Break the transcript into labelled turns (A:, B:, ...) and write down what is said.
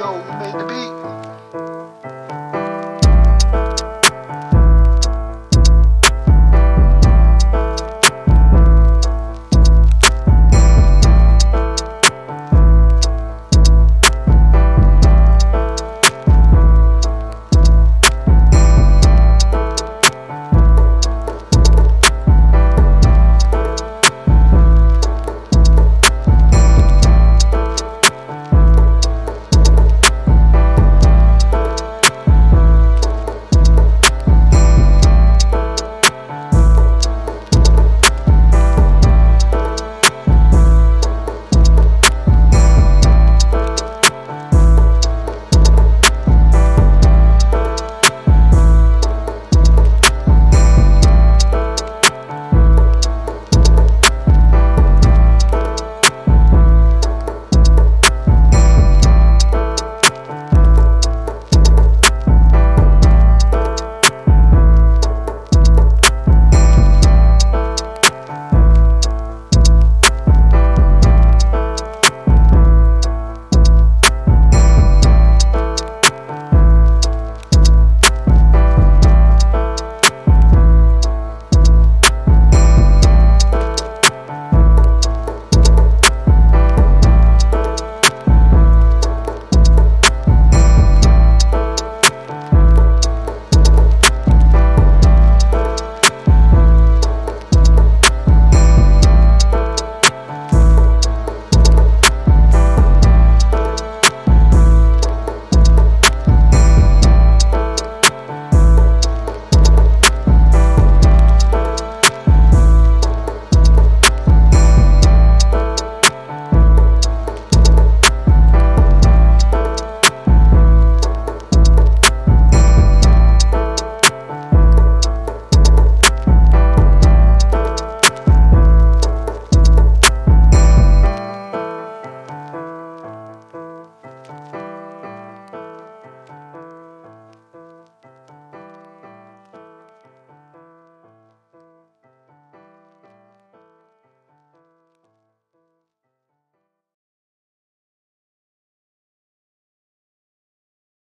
A: yo, you made the beat.